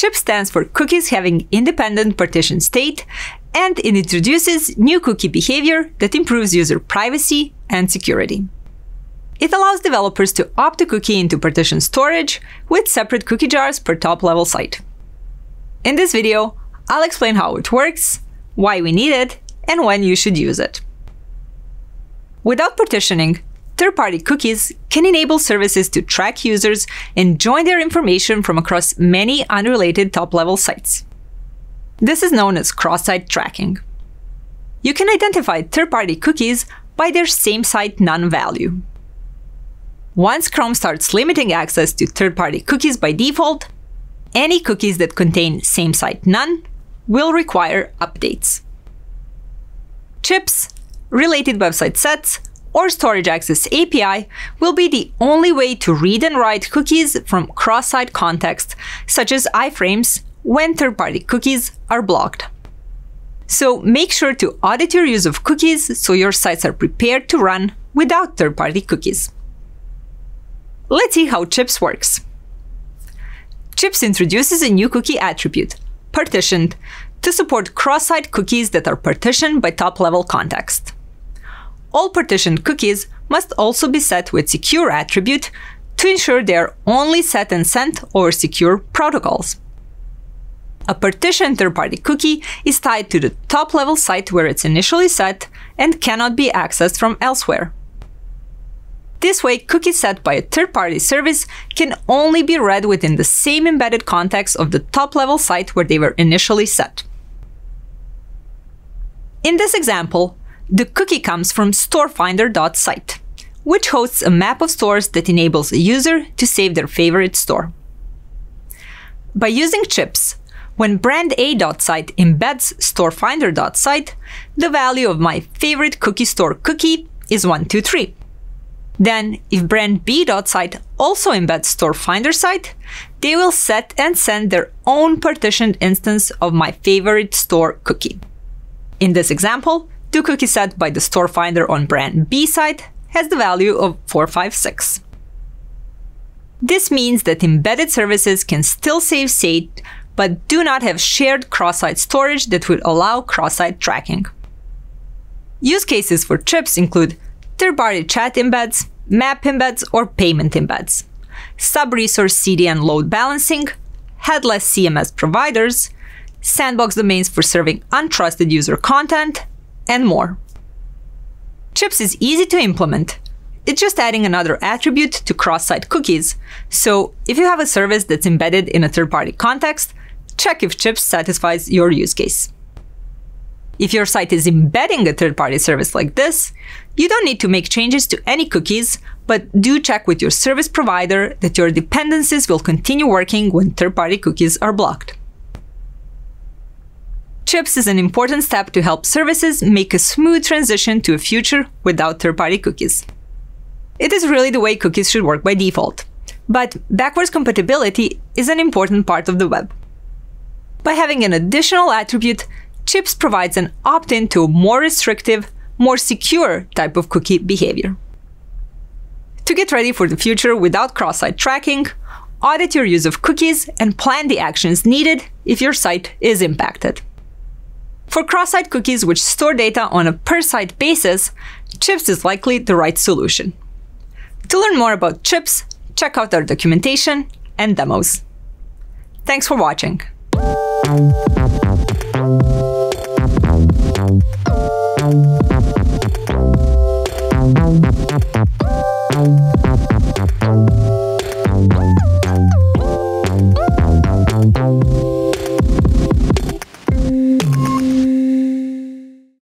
CHIPS stands for Cookies Having Independent Partitioned State, and it introduces new cookie behavior that improves user privacy and security. It allows developers to opt a cookie into partitioned storage with separate cookie jars per top level site. In this video, I'll explain how it works, why we need it, and when you should use it. Without partitioning, third party cookies can enable services to track users and join their information from across many unrelated top level sites. This is known as cross site tracking. You can identify third party cookies by their same site none value. Once Chrome starts limiting access to third party cookies by default, any cookies that contain same site none will require updates. Chips, related website sets, or Storage Access API will be the only way to read and write cookies from cross-site context, such as iframes, when third-party cookies are blocked. So make sure to audit your use of cookies so your sites are prepared to run without third-party cookies. Let's see how Chips works. Chips introduces a new cookie attribute, partitioned, to support cross-site cookies that are partitioned by top-level context. All partitioned cookies must also be set with secure attribute to ensure they are only set and sent over secure protocols. A partitioned third-party cookie is tied to the top-level site where it's initially set and cannot be accessed from elsewhere. This way, cookies set by a third-party service can only be read within the same embedded context of the top-level site where they were initially set. In this example, the cookie comes from storefinder.site, which hosts a map of stores that enables a user to save their favorite store. By using chips, when brand A.site embeds storefinder.site, the value of my favorite cookie store cookie is 123. Then, if brand B.site also embeds storefinder site, they will set and send their own partitioned instance of my favorite store cookie. In this example, the cookie set by the store finder on brand B site has the value of 456. This means that embedded services can still save state, but do not have shared cross-site storage that would allow cross-site tracking. Use cases for chips include third-party chat embeds, map embeds, or payment embeds, sub-resource CDN load balancing, headless CMS providers, sandbox domains for serving untrusted user content, and more. Chips is easy to implement. It's just adding another attribute to cross-site cookies. So if you have a service that's embedded in a third-party context, check if Chips satisfies your use case. If your site is embedding a third-party service like this, you don't need to make changes to any cookies, but do check with your service provider that your dependencies will continue working when third-party cookies are blocked. Chips is an important step to help services make a smooth transition to a future without third-party cookies. It is really the way cookies should work by default. But backwards compatibility is an important part of the web. By having an additional attribute, Chips provides an opt-in to a more restrictive, more secure type of cookie behavior. To get ready for the future without cross-site tracking, audit your use of cookies and plan the actions needed if your site is impacted. For cross-site cookies which store data on a per-site basis, Chips is likely the right solution. To learn more about Chips, check out our documentation and demos. Thanks for watching.